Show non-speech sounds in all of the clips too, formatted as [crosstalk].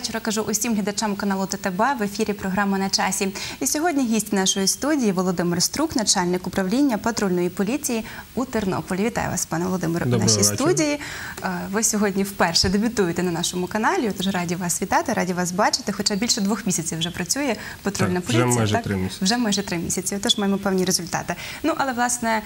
вечора. Кажу усім глядачам каналу ТТБ в ефірі програма на часі. І сьогодні гість нашої студії Володимир Струк, начальник управління патрульної поліції у Тернополі. Вітаю вас, пане Володимире, у нашій вечора. студії. Е, Ви сьогодні вперше дебютуєте на нашому каналі. Тож раді вас вітати, раді вас бачити. Хоча більше двох місяців вже працює патрульна Так, вже поліція. майже три місяці. Вже майже три місяці. Тож маємо певні результати. Ну але власне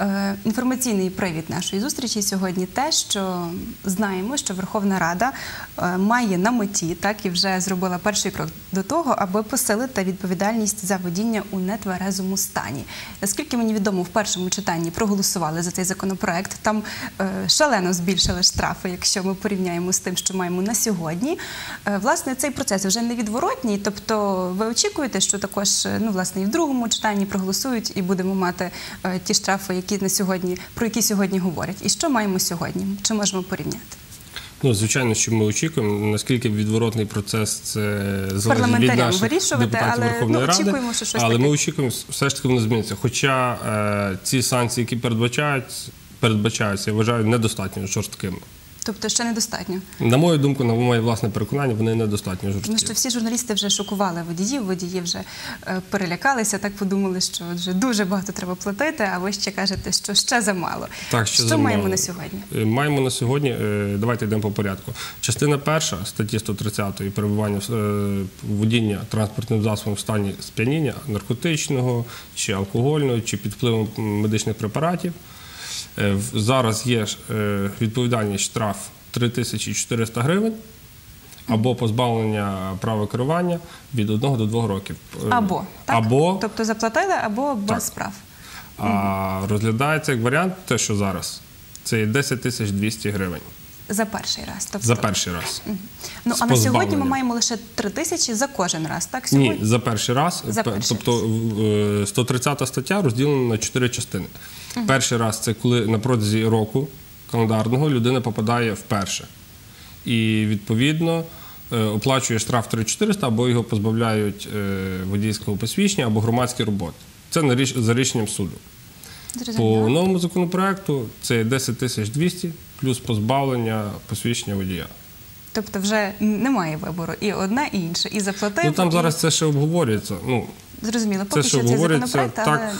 е, інформаційний привід нашої зустрічі сьогодні те, що знаємо, що Верховна Рада е, має на меті, так і вже зробила перший крок до того, аби посилити відповідальність за водіння у нетверезому стані. Наскільки мені відомо, в першому читанні проголосували за цей законопроект. Там е, шалено збільшили штрафи, якщо ми порівняємо з тим, що маємо на сьогодні. Е, власне, цей процес вже невідворотній. Тобто, ви очікуєте, що також е, ну власне і в другому читанні проголосують, і будемо мати ті штрафи, які на сьогодні про які сьогодні говорять. І що маємо сьогодні? Чи можемо порівняти? Ну, звичайно, що ми очікуємо. Наскільки відворотний процес це залежить від наших вирішувати, депутатів але, Верховної ну, Ради. очікуємо, що щось але таке. ми очікуємо, все ж таки воно зміниться. Хоча е, ці санкції, які передбачають, передбачаються, я вважаю недостатньо жорсткими. Тобто, ще недостатньо. На мою думку, на моє власне переконання, вони недостатньо жорсткі. Тому що всі журналісти вже шокували водіїв, водії вже е, перелякалися, так подумали, що вже дуже багато треба платити, а ви ще кажете, що ще замало. Так, ще що замало. маємо на сьогодні? Е, Маємо на сьогодні, е, давайте йдемо по порядку. Частина перша статті 130 перебування е, водіння транспортним засобом в стані сп'яніння наркотичного чи алкогольного, чи під впливом медичних препаратів. Е, Зараз є е, відповідальність штраф 3400 гривень або позбавлення права керування від 1 до 2 років. Е, Або так? або тобто заплатили, або без Так. справ. а розглядається як варіант, те, що зараз, це є 10 тисяч 200 гривень За перший раз. Тобто, за перший раз. ну а на сьогодні ми маємо лише три тисячі за кожен раз. Так сьогодні Ні, за перший раз. За перший тобто е, 130 стаття розділена на чотири частини. Перший раз це коли на протязі року календарного людина попадає вперше. І відповідно е, оплачує штраф 3400 або його позбавляють е, водійського посвідчення або громадські роботи. Це за рішенням суду. По новому законопроекту це 10 тисяч 200 плюс позбавлення посвідчення водія. Тобто вже немає вибору і одне, і інше, і заплатив. Ну там і... зараз це ще обговорюється. Ну, Зрозуміло, Це поки що говориться, законопроект, так, але...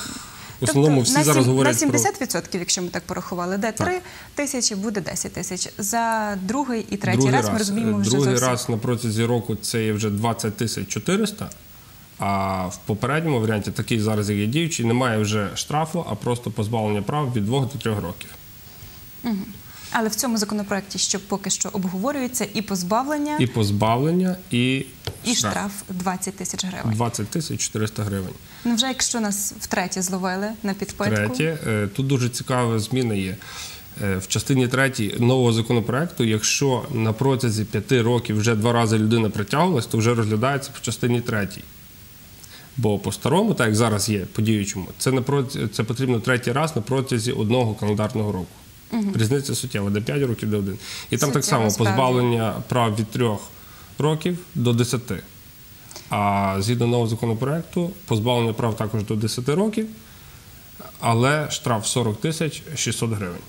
в основному всі тобто, зараз на, говорять на про- 70%, якщо ми так порахували, де 3 тисячі, буде 10 тисяч. За другий і третій другий раз, ми розуміємо вже другий зовсім. раз на протязі року це є вже 20 тисяч 400, а в попередньому варіанті, такий зараз як є діючий, немає вже штрафу, а просто позбавлення прав від 2 до 3 років. Але в цьому законопроекті, що поки що обговорюється, і позбавлення, І і, позбавлення, і, штраф 20 тисяч гривень. 20 тисяч 400 гривень. Ну вже якщо нас втретє зловили на підпитку, Третє, е, тут дуже цікава зміна є. Е, В частині третій нового законопроекту, якщо на протязі п'яти років вже два рази людина притягувалась, то вже розглядається по частині третій. Бо по-старому, так як зараз є по діючому, це, це потрібно третій раз на протязі одного календарного року. Різниця суттєва, де 5 років, де 1. І там так само справді. позбавлення прав від 3 років до 10. А згідно нового законопроекту, позбавлення прав також до 10 років, але штраф 40 тисяч 600 гривень.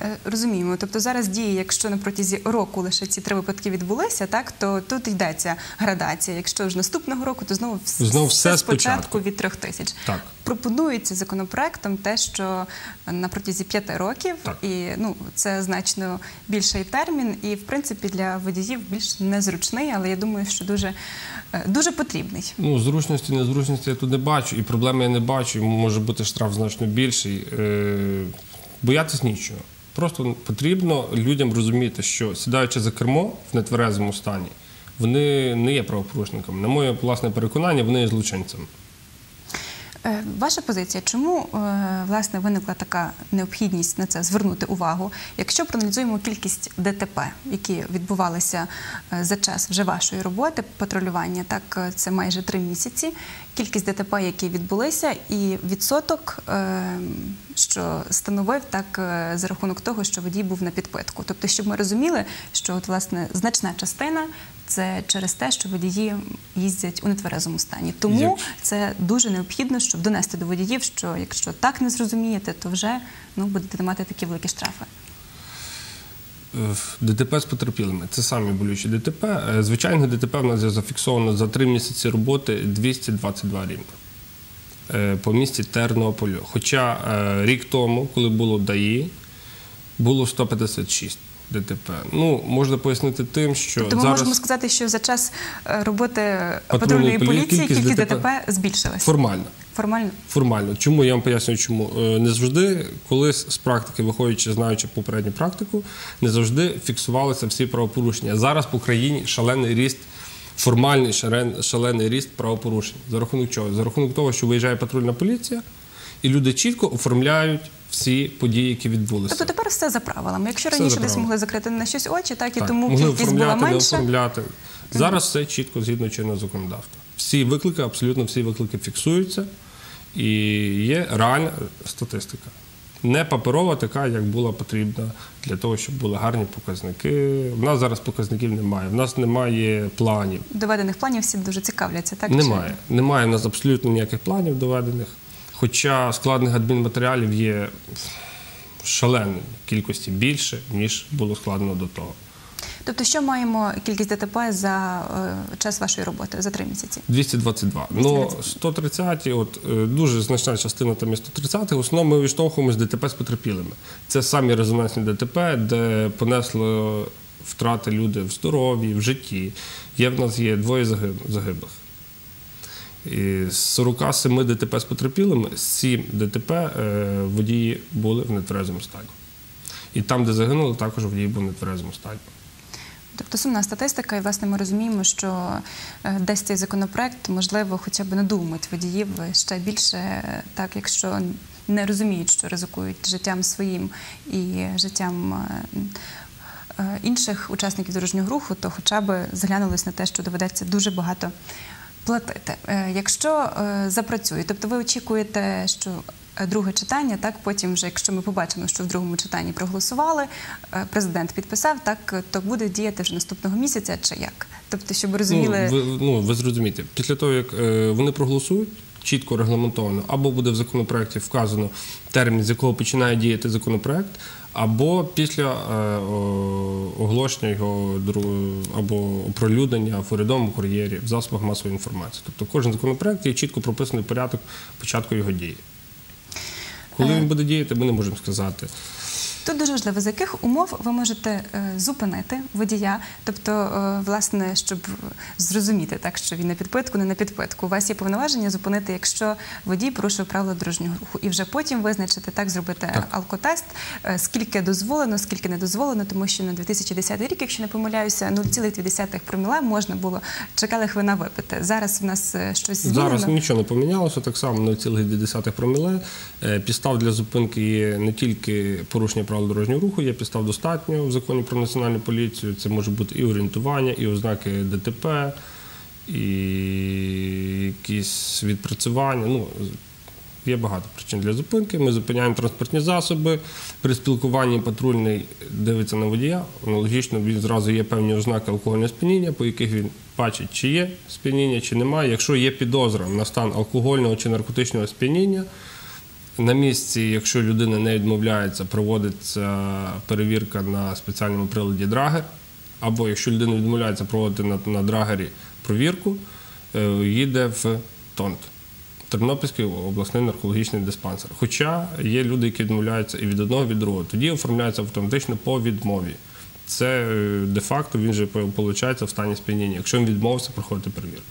Е, Розуміємо. Тобто зараз діє, якщо на протязі року лише ці три випадки відбулися, так то тут йдеться градація. Якщо ж наступного року, то знову, Знову все спочатку спочатку. від трьох тисяч. Так. Пропонується законопроектом те, що на протязі п'яти років, Так. і ну це значно більший термін, і в принципі для водіїв більш незручний, але я думаю, що дуже, е, дуже потрібний. Ну, зручності, незручності я тут не бачу, і проблеми я не бачу. Може бути штраф значно більший. Е, боятись нічого. Просто потрібно людям розуміти, що сідаючи за кермо в нетверезому стані, вони не є правопорушниками. На моє власне переконання, вони є злочинцями. Е, Ваша позиція, чому е, власне виникла така необхідність на це звернути увагу? Якщо проаналізуємо кількість ДТП, які відбувалися е, за час вже вашої роботи, патрулювання, так це майже три місяці. Кількість ДТП, які відбулися, і відсоток, е, що становив так е, за рахунок того, що водій був на підпитку. Тобто, щоб ми розуміли, що от власне значна частина це через те, що водії їздять у нетверезому стані. Тому це дуже необхідно, щоб донести до водіїв, що якщо так не зрозумієте, то вже ну будете мати такі великі штрафи. ДТП з потерпілими це самі болючі ДТП. Е, Звичайно, ДТП в нас зафіксовано за три місяці роботи 222 рівня е, по місті Тернополю. Хоча е, рік тому, коли було ДАІ, було 156 ДТП. Ну, можна пояснити тим, що Тобто ми зараз можемо сказати, що за час роботи Патрульної патрульної полі- поліції кількість ДТП ДТП збільшилася. формально. Формально. Формально. Чому я вам пояснюю, чому Е, не завжди, коли з практики, виходячи, знаючи попередню практику, не завжди фіксувалися всі правопорушення. Зараз по країні шалений ріст, формальний шалений ріст правопорушень. За рахунок чого? За рахунок того, що виїжджає патрульна поліція, і люди чітко оформляють всі події, які відбулися. Тобто тепер все за правилами. Якщо Все раніше десь могли закрити на щось очі, так і Так, тому могли кількість була оформляти, не оформляти. Зараз все чітко згідно чинного законодавства. Всі виклики, абсолютно всі виклики фіксуються, і є реальна статистика. Не паперова така, як була потрібна для того, щоб були гарні показники. У нас зараз показників немає. У нас немає планів. Доведених планів всі дуже цікавляться, так? Немає. Немає в нас абсолютно ніяких планів доведених. Хоча складних адмінматеріалів є в шаленій кількості більше, ніж було складено до того. Тобто, що маємо кількість ДТП за е, час вашої роботи за три місяці? 222. Ну, 130, от е, дуже значна частина там є 130. В основному ми відштовхуємося ДТП з потерпілими. Це самі резонансні ДТП, де понесли втрати люди в здоров'ї, в житті. Є в нас є двоє загиблих. І з 47 ДТП з потерпілими, 7 ДТП е, водії були в нетверезому стані. І там, де загинули, також водії були в нетверезому стані. Тобто сумна статистика, і власне ми розуміємо, що е, десь цей законопроект можливо хоча б надумають водіїв ще більше, так якщо не розуміють, що ризикують життям своїм і життям. е, е, Інших учасників дорожнього руху, то хоча б зглянулись на те, що доведеться дуже багато платити. Якщо запрацює, тобто ви очікуєте, що друге читання, так потім, вже якщо ми побачимо, що в другому читанні проголосували, е, президент підписав, так е, то буде діяти вже наступного місяця чи як? Тобто, щоб розуміли, Ну, ви, ну, ви зрозумієте, після того, як е, вони проголосують, чітко регламентовано, або буде в законопроекті вказано термін, з якого починає діяти законопроект, або після е, оголошення його або оприлюднення в урядовому кур'єрі, в засобах масової інформації. Тобто кожен законопроект є чітко прописаний порядок початку його дії. Коли він буде діяти, ми не можемо сказати. Тут дуже важливо, за яких умов ви можете е, зупинити водія, тобто, е, власне, щоб зрозуміти, так що він на підпитку, не на підпитку. У вас є повноваження зупинити, якщо водій порушив правила дорожнього руху, і вже потім визначити так, зробити Так. алкотест, е, скільки дозволено, скільки не дозволено, тому що на 2010 рік, якщо не помиляюся, 0,2 проміле можна було чекали хвилина випити. Зараз в нас щось змінено. Зараз нічого не помінялося, так само 0,2 проміле. Підстав для зупинки є не тільки порушення правил дорожнього руху, є підстав достатньо в законі про національну поліцію. Це може бути і орієнтування, і ознаки ДТП, і якісь відпрацювання. Ну, Є багато причин для зупинки. Ми зупиняємо транспортні засоби. При спілкуванні патрульний дивиться на водія. Аналогічно він зразу є певні ознаки алкогольного сп'яніння, по яких він бачить, чи є сп'яніння, чи немає. Якщо є підозра на стан алкогольного чи наркотичного сп'яніння, на місці, якщо людина не відмовляється, проводиться перевірка на спеціальному приладі драгер. Або якщо людина відмовляється проводити на, на драгері провірку, е, їде в ТОНТ. Тернопільський обласний наркологічний диспансер. Хоча є люди, які відмовляються і від одного, і від другого. Тоді оформляється автоматично по відмові. Це е, де-факто він же виходить в стані сп'яніння. Якщо він відмовився проходити перевірку.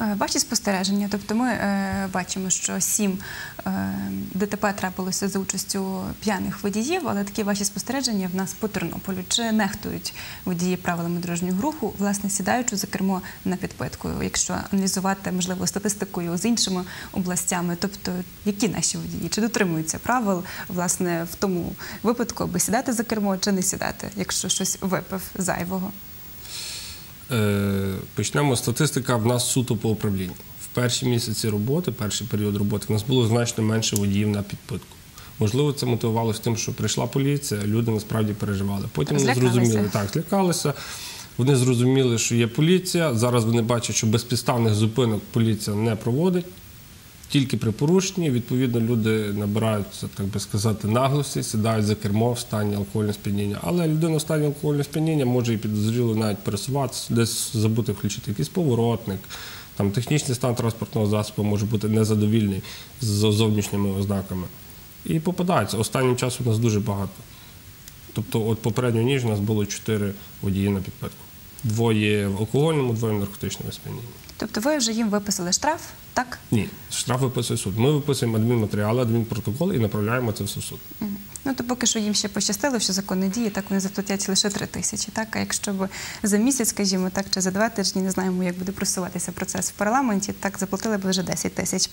Е, Ваші спостереження, тобто ми е, бачимо, що сім е, ДТП трапилося за участю п'яних водіїв, але такі ваші спостереження в нас по Тернополю. Чи нехтують водії правилами дорожнього руху, власне, сідаючи за кермо на підпитку, якщо аналізувати можливо статистикою з іншими областями, тобто які наші водії, чи дотримуються правил власне в тому випадку, аби сідати за кермо чи не сідати, якщо щось випив зайвого? Е, Почнемо. Статистика в нас суто по управлінню. В перші місяці роботи, перший період роботи, в нас було значно менше водіїв на підпитку. Можливо, це мотивувалося тим, що прийшла поліція, люди насправді переживали. Потім вони зрозуміли, так, злякалися. Вони зрозуміли, що є поліція. Зараз вони бачать, що безпідставних зупинок поліція не проводить. Тільки при порушенні, відповідно, люди набираються, так би сказати, наглості, сідають за кермо в стані алкогольного сп'яніння. Але людина в стані алкогольного сп'яніння може і підозріло навіть пересуватися, десь забути включити якийсь поворотник. Там технічний стан транспортного засобу може бути незадовільний з зовнішніми ознаками. І попадаються. Останнім часом у нас дуже багато. Тобто, от попередню ніж у нас було чотири водії на підпитку. Двоє в алкогольному, двоє в наркотичному сп'янінні. Тобто ви вже їм виписали штраф, так? Ні, штраф виписує суд. Ми виписуємо адмінматеріали, адмінпротокол і направляємо це все в суд. Ну то поки що їм ще пощастило, що закон не діє, так вони заплатять лише три тисячі. Так, а якщо б за місяць, скажімо, так чи за два тижні не знаємо, як буде просуватися процес в парламенті, так заплатили б вже 10 тисяч.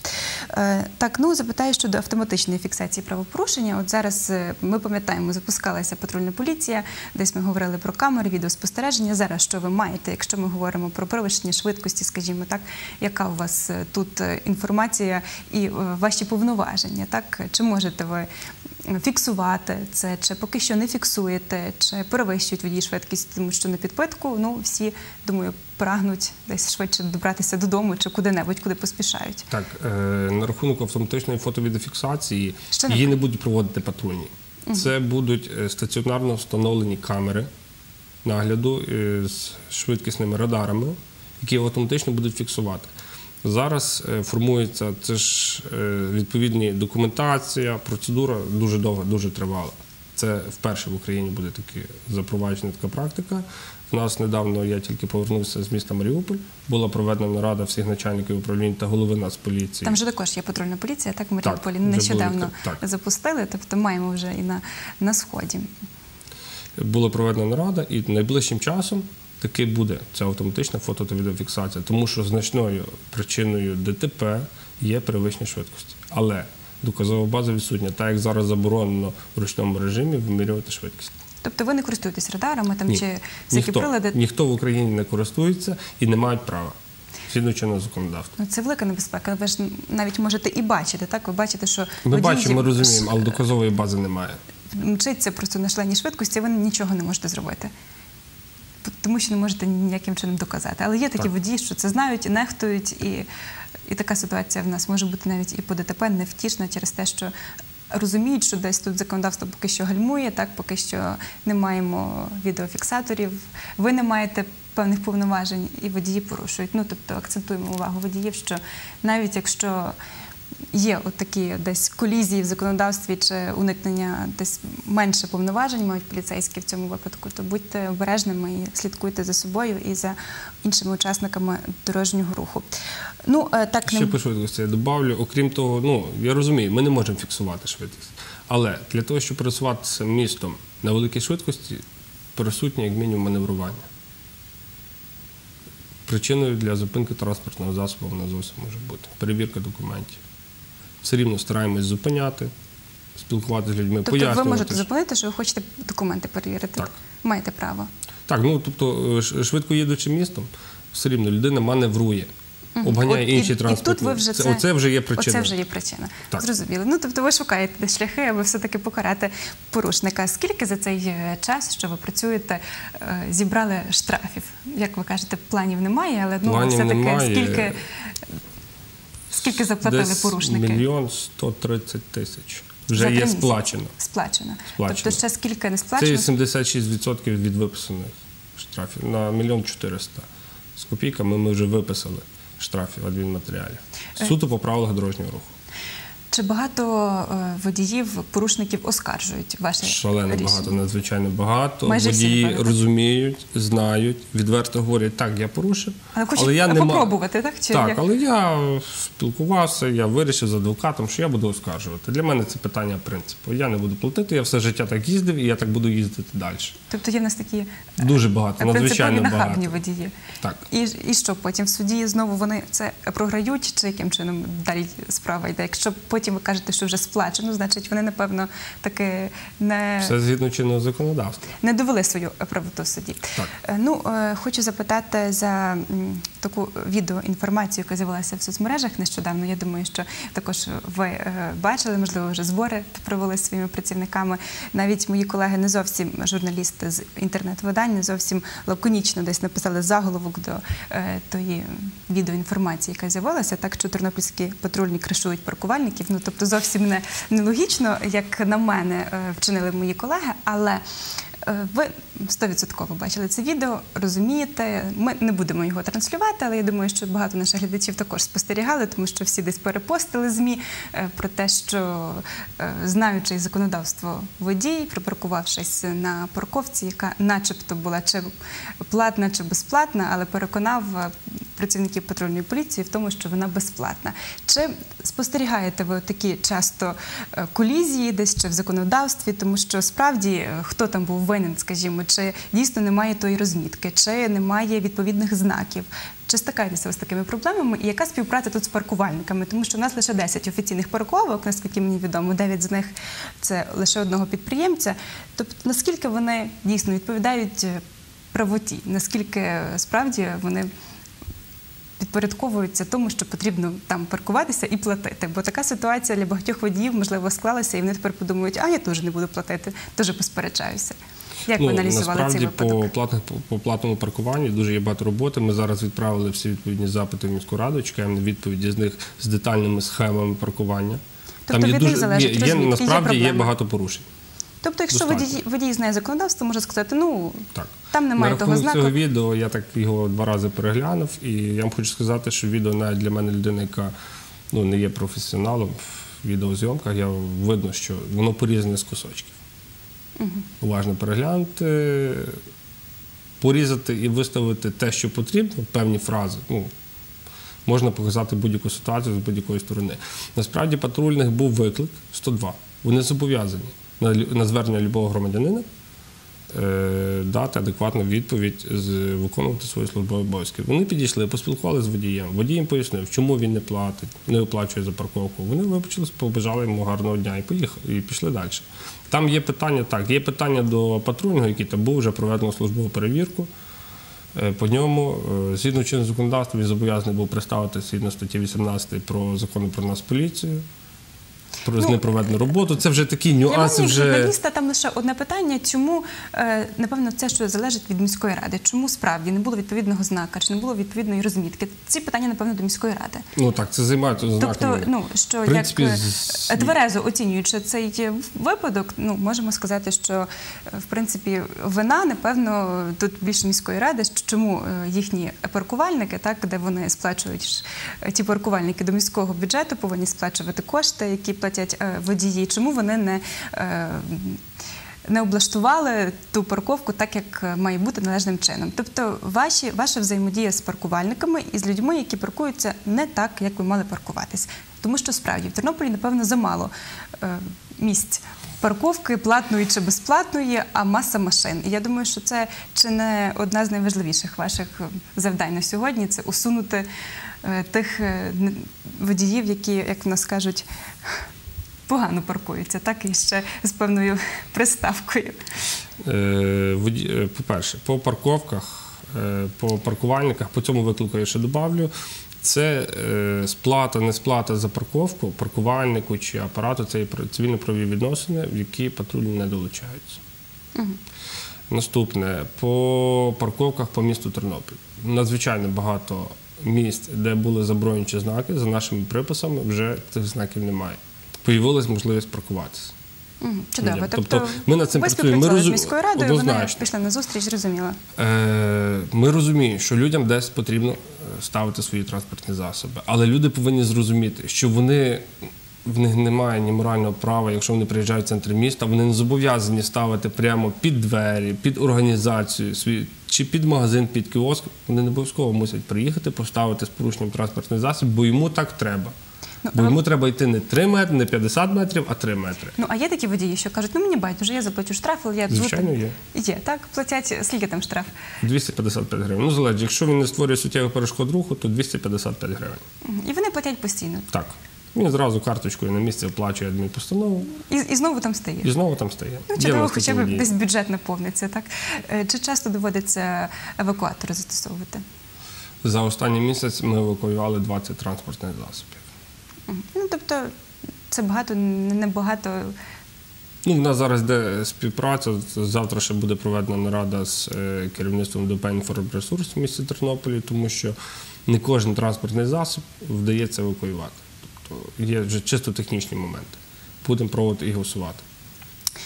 Е, так, ну запитаю щодо автоматичної фіксації правопорушення. От зараз е, ми пам'ятаємо, запускалася патрульна поліція, десь ми говорили про камери, відеоспостереження. Зараз що ви маєте, якщо ми говоримо про перевищення швидкості, скажімо так, яка у вас е, тут е, інформація і ваші повноваження? Так, чи можете ви фіксувати це, чи поки що не фіксуєте, чи перевищують водії швидкість, тому що на підпитку ну всі думаю прагнуть десь швидше добратися додому чи куди-небудь, куди поспішають. Так, е, на рахунок автоматичної фотовідеофіксації Ще її не будуть проводити патрульні. Це будуть е, стаціонарно встановлені камери нагляду е, з швидкісними радарами, які автоматично будуть фіксувати. Зараз е, формується це ж е, відповідні документація, процедура дуже довга, дуже тривала. Це вперше в Україні буде таки запроваджена така практика. У нас недавно я тільки повернувся з міста Маріуполь. Була проведена нарада всіх начальників управлінь та голови Нацполіції. Там вже також є патрульна поліція, так в Так, Маріуполі були, нещодавно так. запустили, тобто маємо вже і на, на сході. була проведена нарада, і найближчим часом таки буде ця автоматична фото та відеофіксація, тому що значною причиною ДТП є перевищення швидкості. Але доказова база відсутня, так як зараз заборонено в ручному режимі вимірювати швидкість. Тобто ви не користуєтесь радарами там Ні. чи всякі ніхто, прилади. ніхто в Україні не користується і не мають права згідно чинного законодавства. Ну, це велика небезпека. Ви ж навіть можете і бачити, так? Ви бачите, що Ми водій бачимо, ми розуміємо, але доказової бази немає. мчиться просто на шаленій швидкості, ви нічого не можете зробити. Тому що не можете ніяким чином доказати. Але є такі Так. водії, що це знають, нехтують, і, і така ситуація в нас може бути навіть і по ДТП невтішна через те, що розуміють, що десь тут законодавство поки що гальмує, так поки що не маємо відеофіксаторів, ви не маєте певних повноважень, і водії порушують. Ну тобто акцентуємо увагу водіїв, що навіть якщо є от такі десь колізії в законодавстві чи уникнення десь менше повноважень мають поліцейські в цьому випадку, то будьте обережними і слідкуйте за собою і за іншими учасниками дорожнього руху. Ну е, так Ще по швидкості я добавлю. Окрім того, ну я розумію, ми не можемо фіксувати швидкість. Але для того, щоб пересуватися містом на великій швидкості, присутнє як мінімум маневрування. Причиною для зупинки транспортного засобу вона зовсім може бути. Перевірка документів. Все рівно стараємось зупиняти, спілкуватися з людьми, тобто ви можете зупинити, що ви хочете документи перевірити. Так. Маєте право. Так, ну тобто, е, швидко їдучи містом, все рівно людина маневрує, обганяє От інші і транспортні. тут ви вже це, це, оце вже є причина. Оце вже є причина. Так. Зрозуміло. Ну тобто ви шукаєте шляхи, аби все-таки покарати порушника. Скільки за цей е, час, що ви працюєте, е, зібрали штрафів? Як ви кажете, планів немає, але ну все-таки скільки, скільки заплатили Десь порушники? Мільйон сто тридцять тисяч. Вже є сплачено. Сплачено. Сплачено. Тобто ще скільки не сплачено? Це 76% від виписаних штрафів. На мільйон чотириста з копійками ми вже виписали штрафів адмінматеріалів. Е. Суто по правилах дорожнього руху. Чи багато е, водіїв, порушників оскаржують ваше Шалено рішення? багато, надзвичайно багато. Майже Водії розуміють, знають, відверто говорять, так, я порушив, Але хочуть я не ма- попробувати, так? Чи так, як? але я спілкувався, я вирішив з адвокатом, що я буду оскаржувати. Для мене це питання принципу. Я не буду платити, я все життя так їздив, і я так буду їздити далі. Тобто є в нас такі Дуже багато, надзвичайно багато. водії. Так. І, і що потім в суді знову вони це програють, чи яким чином далі справа йде? Якщо потім потім ви кажете, що вже сплачено, значить вони, напевно, таки не, Все згідно чинного законодавства. не довели свою правоту в суді. Так. Е, Ну, е, хочу запитати за таку відеоінформацію, яка з'явилася в соцмережах нещодавно. Я думаю, що також ви е, бачили, можливо, вже збори провели зі своїми працівниками. Навіть мої колеги не зовсім журналісти з інтернет-видань, не зовсім лаконічно десь написали заголовок до тої відеоінформації, яка з'явилася, так що тернопільські патрульні кришують паркувальників. Ну тобто зовсім не нелогічно, як на мене е, вчинили мої колеги, але. Е, Ви стовідсотково бачили це відео, розумієте. Ми не будемо його транслювати, але я думаю, що багато наших глядачів також спостерігали, тому що всі десь перепостили змі е, про те, що е, знаючи законодавство водій, припаркувавшись на парковці, яка, начебто, була чи платна, чи безплатна, але переконав працівників патрульної поліції в тому, що вона безплатна. Чи спостерігаєте ви такі часто колізії десь чи в законодавстві, тому що справді хто там був винен, скажімо, чи дійсно немає тої розмітки, чи немає відповідних знаків? Чи стикаєтеся ви з такими проблемами? І яка співпраця тут з паркувальниками? Тому що у нас лише 10 офіційних парковок, наскільки мені відомо, 9 з них це лише одного підприємця. Тобто, наскільки вони дійсно відповідають е, правоті? Наскільки справді вони підпорядковуються тому, що потрібно там паркуватися і платити. Бо така ситуація для багатьох водіїв можливо склалася, і вони тепер подумають, а я теж не буду платити, теж посперечаюся. Як ви аналізували Ну, насправді цей випадок? по платних по, платному паркуванню дуже є багато роботи. Ми зараз відправили всі відповідні запити в міську раду. Чекаємо на відповіді з них з детальними схемами паркування. Тобто від них залежить є, є, розмітки, є насправді є багато порушень. Тобто, якщо водій, водій знає законодавство, може сказати, ну Так. там немає На того знаку. цього відео я так його два рази переглянув, і я вам хочу сказати, що відео навіть для мене людина, яка ну, не є професіоналом в відеозйомках, я видно, що воно порізане з кусочків. Уважно переглянути, порізати і виставити те, що потрібно, певні фрази. Ну, можна показати будь-яку ситуацію з будь-якої сторони. Насправді патрульних був виклик 102. Вони зобов'язані на, звернення любого громадянина дати адекватну відповідь, виконувати свої службові обов'язки. Вони підійшли, поспілкувалися з водієм. Водій їм пояснив, чому він не платить, не оплачує за парковку. Вони вибачились, побажали йому гарного дня і поїхали, і пішли далі. Там є питання, так, є питання до патрульного, який там був, вже проведено службову перевірку. Е, По ньому, е, згідно чинного законодавства, він зобов'язаний був представити згідно статті 18 про закону про нас поліцію, Ну, ним проведену роботу. Це вже такі нюанси. мене, вже... журналіста, там лише одне питання: чому е, напевно це, що залежить від міської ради? Чому справді не було відповідного знака, чи не було відповідної розмітки? Ці питання, напевно, до міської ради. Ну так, це займається Тобто, знаками. ну що принципі, як з- е, тверезо оцінюючи цей випадок, ну можемо сказати, що е, в принципі вина, напевно, тут більше міської ради, чому е, їхні паркувальники, так де вони сплачують е, ті паркувальники до міського бюджету, повинні сплачувати кошти, які платять е, водії. Чому вони не е, не облаштували ту парковку так, як має бути належним чином. Тобто, ваші, ваша взаємодія з паркувальниками і з людьми, які паркуються не так, як ви мали паркуватись. Тому що справді в Тернополі, напевно, замало е, місць. Парковки платної чи безплатної, а маса машин. І я думаю, що це чи не одна з найважливіших ваших завдань на сьогодні це усунути тих водіїв, які, як в нас кажуть, погано паркуються, так і ще з певною приставкою. Е, е, По-перше, по парковках, е, по паркувальниках, по цьому виклику я ще добавлю. Це сплата, не сплата за парковку, паркувальнику чи апарату це цивільно-правові відносини, в які патрульні не долучаються. Наступне по парковках по місту Тернопіль. Надзвичайно багато місць, де були заборонюючі знаки, за нашими приписами вже цих знаків немає. Появилась можливість паркуватися. Чудово. Тобто, тобто ми над цим ви працюємо. Ми з міською радою, вони пішли на зустріч, зрозуміло. Е, Ми розуміємо, що людям десь потрібно е, ставити свої транспортні засоби, але люди повинні зрозуміти, що вони. В них немає ні морального права, якщо вони приїжджають в центр міста, вони не зобов'язані ставити прямо під двері, під організацію свій чи під магазин, під кіоск. Вони не обов'язково мусять приїхати, поставити з порушенням транспортний засіб, бо йому так треба. Бо йому треба йти не 3 метри, не 50 метрів, а 3 метри. Ну а є такі водії, що кажуть, ну мені байдуже, я заплачу штраф, але я Звичайно, є. Є, так, платять, скільки там штраф? 255 гривень. Ну, залежить, якщо він не створює суттєвих перешкод руху, то 255 гривень. І вони платять постійно. Так. Він зразу карточкою на місці оплачує адмінпостанову І, і знову там стає. і знову там стає. Ну, в чудово, хоча б десь бюджет наповниться, так? Е, Чи часто доводиться евакуатори застосовувати? За останній місяць ми евакуювали 20 транспортних засобів. Ну, тобто, це багато, небагато. Ну, в нас зараз йде співпраця. Завтра ще буде проведена нарада з е, керівництвом ДП «Інформресурс» в місті Тернополі, тому що не кожен транспортний засіб вдається евакуювати. Тобто є вже чисто технічні моменти. Будемо проводити і голосувати.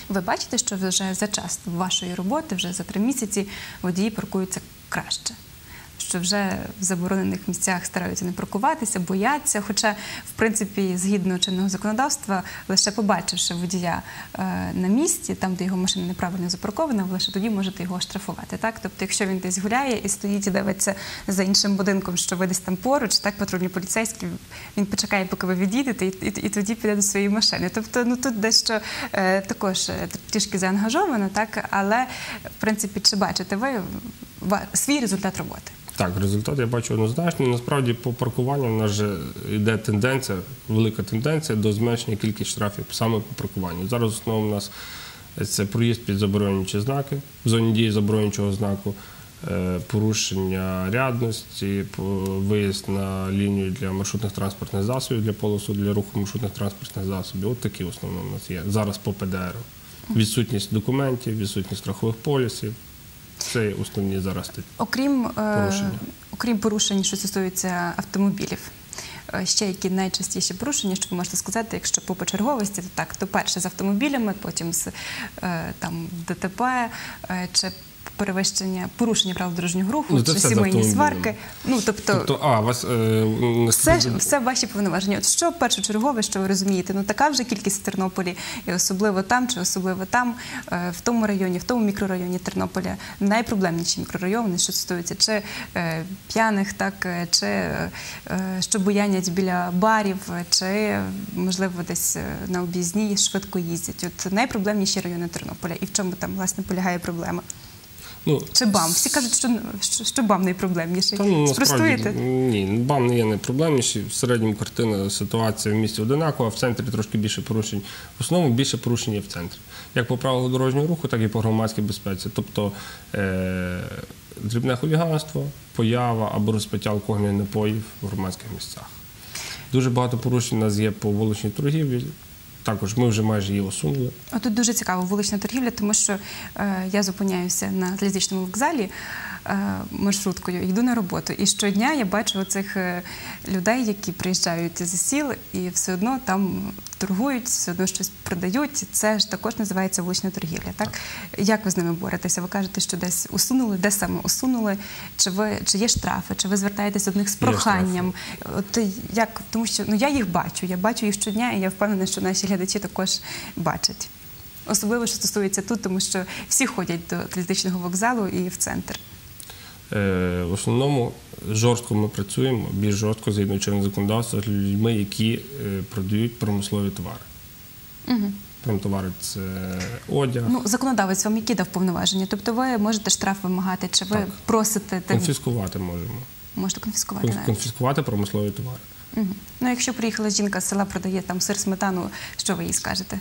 Ви бачите, що вже за час вашої роботи, вже за три місяці, водії паркуються краще. Що вже в заборонених місцях стараються не паркуватися, бояться. Хоча, в принципі, згідно чинного законодавства, лише побачивши водія е, на місці, там, де його машина неправильно запаркована, лише тоді можете його оштрафувати. Так? Тобто, якщо він десь гуляє і стоїть і дивиться за іншим будинком, що ви десь там поруч, так патрульні поліцейські, він почекає, поки ви відійдете, і, і, і тоді піде до своєї машини. Тобто, ну тут дещо е, також е, трішки заангажовано, так але в принципі, чи бачите ви свій результат роботи? Так, результат я бачу однозначно. Насправді по паркуванню в нас вже йде тенденція, велика тенденція до зменшення кількості штрафів саме по паркуванню. Зараз в основному у нас це проїзд під заборонюючі знаки, в зоні дії заборонюючого знаку, е, порушення рядності, виїзд на лінію для маршрутних транспортних засобів, для полосу для руху маршрутних транспортних засобів. От такі в основному у нас є. Зараз по ПДР. Відсутність документів, відсутність страхових полісів. Це основні зараз. Окрім е, Порушення. окрім порушень, що стосується автомобілів. е, Ще які найчастіші порушення, що ви можете сказати, якщо по почерговості, то так, то перше з автомобілями, потім з е, там ДТП чи перевищення порушення правил дорожнього руху, Ну, чи сімейні сварки. Ну тобто, Тобто, а, вас е, все, все ваші повноваження. От що першочергове, що ви розумієте? Ну така вже кількість в Тернополі, і особливо там, чи особливо там, е, в тому районі, в тому мікрорайоні Тернополя, найпроблемніші мікрорайони, що стосуються чи е, п'яних, так е, чи е, е, що буянять біля барів, чи можливо десь е, на об'їзній швидко їздять. От найпроблемніші райони Тернополя. І в чому там власне полягає проблема? Ну, Чи БАМ? Всі кажуть, що, що, що БАМ найпроблемніший. Та, ну, Спростуєте? ні, БАМ не є найпроблемніший. В середньому картина ситуація в місті одинакова, в центрі трошки більше порушень. В основному більше порушень є в центрі. Як по правилу дорожнього руху, так і по громадській безпеці. Тобто е- дрібне хуліганство, поява або розпиття алкогольних напоїв в громадських місцях. Дуже багато порушень у нас є по вуличній торгівлі. Також ми вже майже її усунули. А Тут дуже цікаво вулична торгівля, тому що е, я зупиняюся на залізничному вокзалі маршруткою, йду на роботу. І щодня я бачу оцих е, людей, які приїжджають зі сіл і все одно там торгують, все одно щось продають. Це ж також називається вулична торгівля. Так як ви з ними боретеся? Ви кажете, що десь усунули, де саме усунули? Чи ви чи є штрафи? Чи ви звертаєтеся до них з проханням? От як тому, що ну я їх бачу, я бачу їх щодня, і я впевнена, що наші глядачі також бачать. Особливо, що стосується тут, тому що всі ходять до залізничного вокзалу і в центр. Е, В основному жорстко ми працюємо, більш жорстко згідно чинного законодавства з людьми, які е, продають промислові товари. Угу. Промтовари це одяг, Ну, законодавець вам які дав повноваження? Тобто ви можете штраф вимагати, чи ви Так. просите конфіскувати можемо. можете конфіскувати Кон- Конфіскувати промислові товари. Угу. Ну, якщо приїхала жінка з села, продає там сир сметану, що ви їй скажете?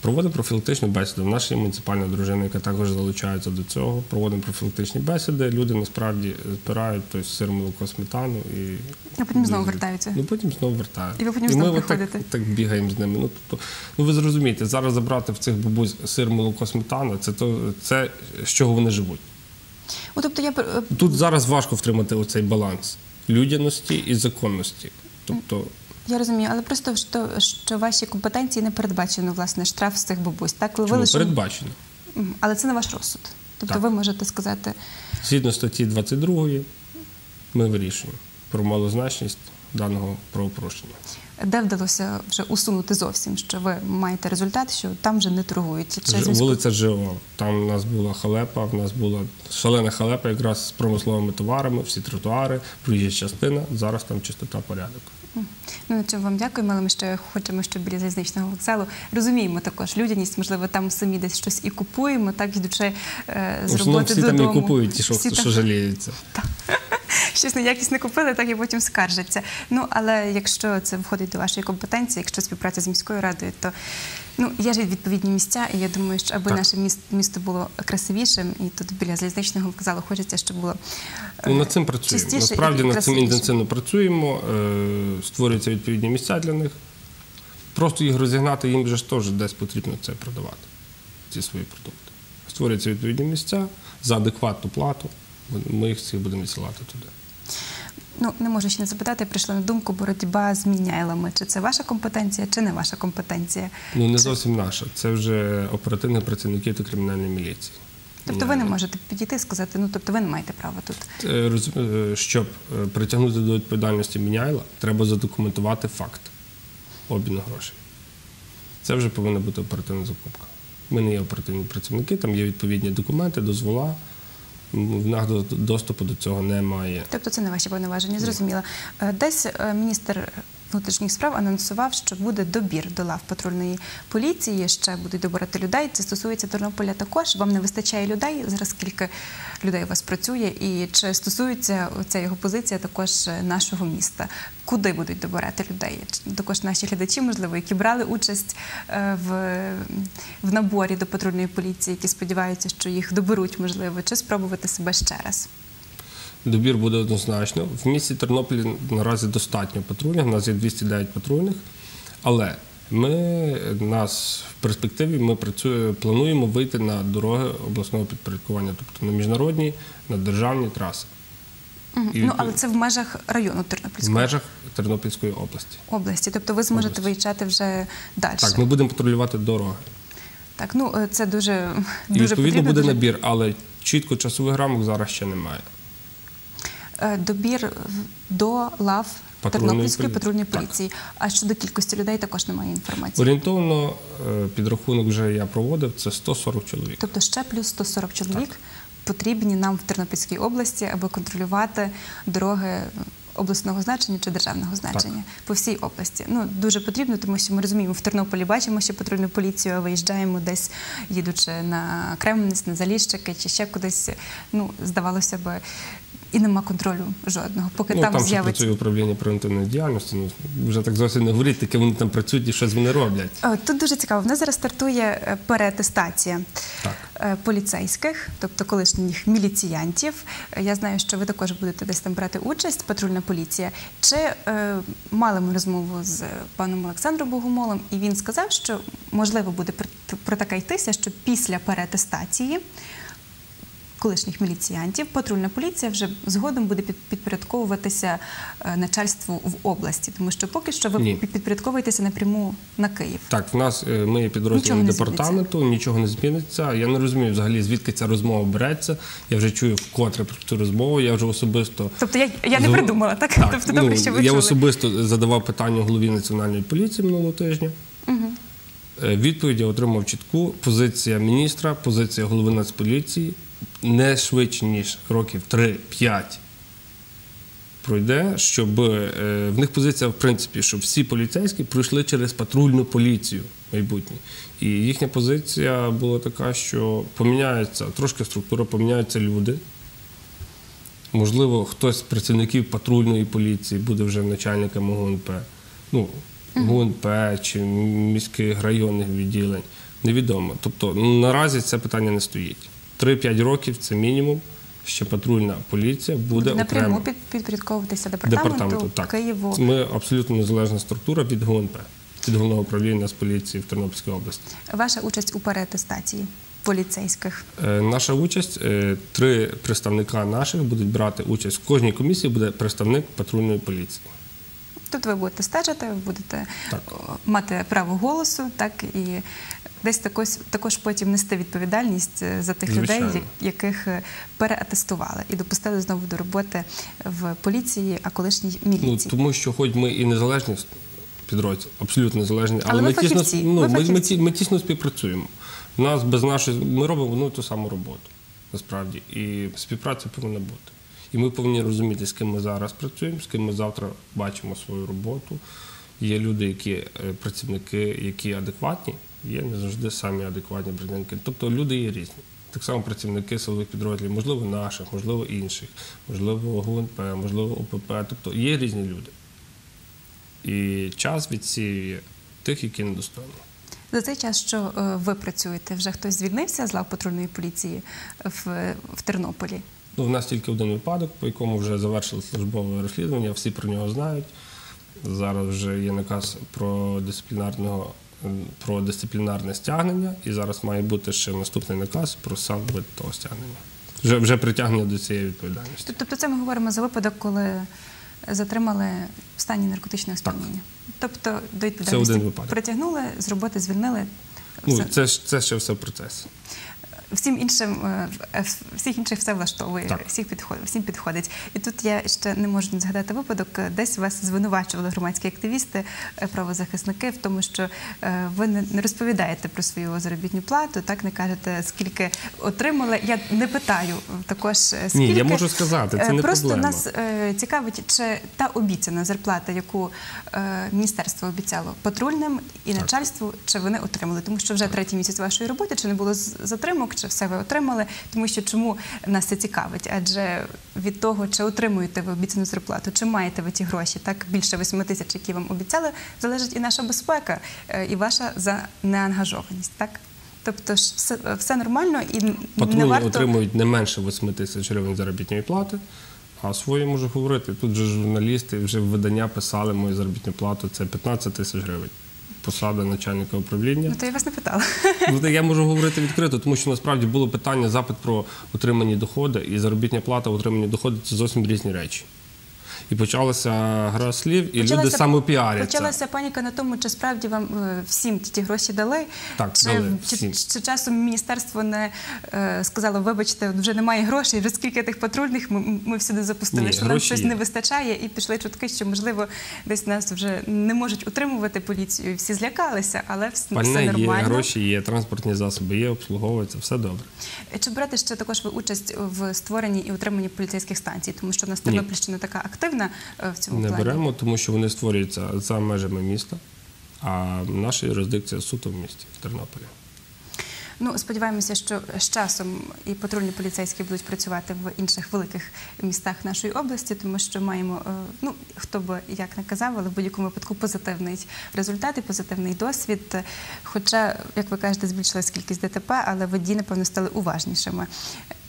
Проводимо профілактичну бесіду. В нашій муніципальна дружина, яка також залучається до цього. Проводимо профілактичні бесіди. Люди насправді збирають тобто, сир, молоко, сметану і А потім знову вертаються. Ну потім знову вертають. І ви потім ми знову отак- приходите? Так, бігаємо з ними. Ну тобто, ну ви зрозумієте, зараз забрати в цих бабусь сир, молоко, сметану це то це з чого вони живуть. Ну, тобто я е, Тут зараз важко втримати оцей баланс людяності і законності. Тобто, Я розумію, але просто що, що ваші компетенції не передбачено власне штраф з цих бабусь. Так ви чому лише передбачено. Але це не ваш розсуд. Тобто Так. ви можете сказати, Згідно статті 22 ми вирішуємо про малозначність даного правопорушення. Де вдалося вже усунути зовсім, що ви маєте результат, що там вже не торгують. Чи Ж- Вулиця ЖО. Там у нас була халепа, в нас була шалена халепа якраз з промисловими товарами, всі тротуари, проїжджа частина. Зараз там чистота порядок. Ну, на чому вам дякуємо, але ми ще хочемо, щоб біля залізничного вокзалу розуміємо також людяність, можливо, там самі десь щось і купуємо, так йдучи е, з роботи всі додому. там і купують ті, що, Всі що там- жаліються. [laughs] щось неякісне купили, так і потім скаржаться. Ну але якщо це входить до вашої компетенції, якщо співпраця з міською радою, то ну є ж відповідні місця, і я думаю, що аби Так. наше місто, місто було красивішим, і тут біля залізничного вокзалу хочеться, щоб було Ну, е, над цим працюємо. Насправді над цим інтенсивно працюємо, е, створюються відповідні місця для них. Просто їх розігнати, їм же ж теж десь потрібно це продавати, ці свої продукти. Створюються відповідні місця за адекватну плату. Ми їх всіх будемо відсилати туди. Ну, не можу ще не запитати, прийшла на думку боротьба з міняйлами. Чи це ваша компетенція, чи не ваша компетенція? Ну, не зовсім наша. Це вже оперативні працівники та кримінальної міліції. Тобто ви не можете підійти і сказати, ну тобто ви не маєте права тут. Е, е, Щоб е, притягнути до відповідальності міняйла, треба задокументувати факт обміну грошей. Це вже повинна бути оперативна закупка. Ми не є оперативні працівники, там є відповідні документи, дозвола. В нас до- доступу до цього немає. Тобто це не ваші повноваження, зрозуміло. Е, Десь е, міністр внутрішніх справ анонсував, що буде добір до лав патрульної поліції. Ще будуть добирати людей. Це стосується Тернополя також. Вам не вистачає людей. Зараз скільки людей у вас працює, і чи стосується ця його позиція також нашого міста? Куди будуть добирати людей? Також наші глядачі, можливо, які брали участь е, в, в наборі до патрульної поліції, які сподіваються, що їх доберуть, можливо, чи спробувати себе ще раз. Добір буде однозначно. В місті Тернополі наразі достатньо патрульних, у нас є 209 патрульних, але ми нас в перспективі ми працює, плануємо вийти на дороги обласного підпорядкування, тобто на міжнародні, на державні траси Мгм. І Ну, але це в межах району в Тернопільської межах Тернопільської області. області. Тобто ви зможете Області. виїжджати вже далі. Так, ми будемо патрулювати дороги. Так, ну е, це дуже, І відповідно потрібно. буде дуже- набір, але чітко часових рамок зараз ще немає. Е, Добір до лав Патрульної Тернопільської поліції. патрульної Так. поліції. А щодо кількості людей також немає інформації. Орієнтовно е, підрахунок вже я проводив, це 140 чоловік. Тобто ще плюс 140 чоловік потрібні нам в Тернопільській області, аби контролювати дороги обласного значення чи державного значення по всій області. Ну дуже потрібно, тому що ми розуміємо, в Тернополі бачимо ще патрульну поліцію, а виїжджаємо десь, їдучи на Кремниць, на Заліщики чи ще кудись. Ну здавалося би. І нема контролю жодного, поки Ну, там, там з'явиться. працює управління превентивної діяльності. Ну вже так зовсім не говоріть, таке вони там працюють і щось вони роблять. Е, Тут дуже цікаво. В нас зараз стартує е, переатестація Так. е, поліцейських, тобто колишніх міліціянтів. Я знаю, що ви також будете десь там брати участь, патрульна поліція. Чи е, мали ми розмову з паном Олександром Богомолом, і він сказав, що можливо буде про таке йтися, що після переатестації. Колишніх міліціянтів патрульна поліція вже згодом буде під- підпорядковуватися е, начальству в області, тому що поки що ви Ні. підпорядковуєтеся напряму на Київ. Так, в нас е, ми підрозділом департаменту, нічого не зміниться. Я не розумію взагалі, звідки ця розмова береться. Я вже чую вкотре про цю розмову. Я вже особисто Тобто я, я не придумала, так? Так, тобто добре, ну, що ви я чули. особисто задавав питання голові національної поліції минулого тижня. Е, Відповідь я отримав чітку. Позиція міністра, позиція голови Нацполіції не швидше, ніж років 3-5 пройде, щоб е, в них позиція, в принципі, щоб всі поліцейські пройшли через патрульну поліцію майбутнє. І їхня позиція була така, що поміняється, трошки структура, поміняються люди. Можливо, хтось з працівників патрульної поліції буде вже начальником ГУНП. Ну, ГУНП чи міських районних відділень. Невідомо. Тобто наразі це питання не стоїть. 3-5 років це мінімум. Ще патрульна поліція буде напряму окремо під, підпорядковуватися департаменту, департаменту. Так. Києву. Ми абсолютно незалежна структура від ГУНП, від головного управління Нацполіції в Тернопільській області. Ваша участь у переатестації поліцейських. Е, Наша участь, е, три представника наших будуть брати участь. В кожній комісії буде представник патрульної поліції. Тут ви будете стежити, ви будете Так. мати право голосу, так і десь також, також потім нести відповідальність е, за тих Звичайно. людей, яких е, переатестували і допустили знову до роботи в поліції, а колишній Ну, тому що, хоч ми і незалежні підрозділ, абсолютно незалежні, але, Але ми, тісно, ну, ми, ми, ми тісно співпрацюємо. Нас без нашої ми робимо одну і ту саму роботу, насправді. І співпраця повинна бути. І ми повинні розуміти, з ким ми зараз працюємо, з ким ми завтра бачимо свою роботу. Є люди, які е, працівники, які адекватні, є не завжди самі адекватні працівники. Тобто люди є різні. Так само працівники силових підрозділів, можливо, наших, можливо, інших, можливо, ГУНП, можливо, ОПП. Тобто є різні люди. І час відсіює тих, які недостойні. За цей час, що е, ви працюєте, вже хтось звільнився з лав патрульної поліції в, в Тернополі? Ну, в нас тільки один випадок, по якому вже завершили службове розслідування, всі про нього знають. Зараз вже є наказ про дисциплінарного про дисциплінарне стягнення, і зараз має бути ще наступний наказ про сам вид того стягнення. Вже, вже притягнення до цієї відповідальності. Тобто це ми говоримо за випадок, коли затримали в стані наркотичного сп'яніння. Тобто до відповідальності один випадок. притягнули, з роботи звільнили. Ну, це, це ще все в процесі. Всім іншим е, е, всіх інших все влаштовує, Так. всіх підходить, всім підходить. І тут я ще не можу не згадати випадок. Десь вас звинувачували громадські активісти, е, правозахисники в тому, що ви не розповідаєте про свою заробітну плату, так не кажете, скільки отримали. Я не питаю також скільки. Ні, я можу сказати, це не просто проблема. нас цікавить, чи та обіцяна зарплата, яку міністерство обіцяло патрульним і начальству, чи вони отримали, тому що вже третій місяць вашої роботи, чи не було затримок, чи все ви отримали, тому що чому нас це цікавить? Адже від того, чи отримуєте ви обіцяну зарплату, чи маєте ви ті гроші, так більше 8 тисяч, які вам обіцяли, залежить і наша безпека, е, і ваша за неангажованість, так? Тобто ж все, все нормально і не варто отримують не менше 8 тисяч гривень заробітної плати. А своє можу говорити. Тут же журналісти вже видання писали мою заробітну плату. Це 15 тисяч гривень. Посада начальника управління. Ну, то я вас не питала. Ну, Я можу говорити відкрито, тому що насправді було питання запит про отримані доходи, і заробітня плата, отримані доходи це зовсім різні речі. І почалася гра слів, і люди самопіаряться. Почалася паніка на тому, чи справді вам е, всім ті гроші дали, Так, чи, дали чи, всім. чи часом міністерство не е, сказало, вибачте, вже немає грошей, вже скільки тих патрульних ми, ми всюди запустили, Ні, що нам щось є. не вистачає, і пішли чутки, що можливо десь нас вже не можуть утримувати поліцію. Всі злякалися, але вс- все Пальне є, нормально. гроші є, транспортні засоби є, обслуговується, все добре. Чи берете ще також ви участь в створенні і утриманні поліцейських станцій, тому що в нас Тернопільщина така активна е, в цьому Не плані? беремо, тому що вони створюються за межами міста, а наша юрисдикція суто в місті, в Тернополі. Ну, сподіваємося, що з часом і патрульні поліцейські будуть працювати в інших великих містах нашої області, тому що маємо, е, ну хто би як не казав, але в будь-якому випадку позитивний результат і позитивний досвід. Хоча, як ви кажете, збільшилась кількість ДТП, але водії, напевно, стали уважнішими.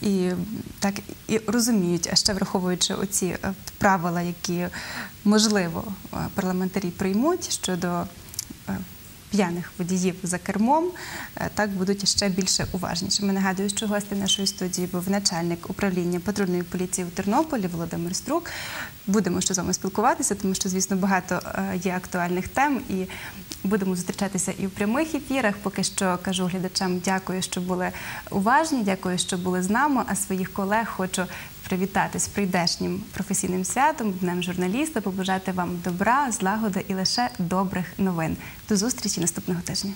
І так і розуміють, а ще враховуючи оці е, правила, які можливо е, парламентарі приймуть щодо п'яних водіїв за кермом, е, так будуть ще більше уважнішими. Нагадую, що гостем нашої студії був начальник управління патрульної поліції у Тернополі Володимир Струк. Будемо ще з вами спілкуватися, тому що, звісно, багато е, є актуальних тем і будемо зустрічатися і в прямих ефірах. Поки що кажу глядачам дякую, що були уважні, дякую, що були з нами. А своїх колег хочу привітати з прийдешнім професійним святом, днем журналіста, побажати вам добра, злагоди і лише добрих новин. До зустрічі наступного тижня.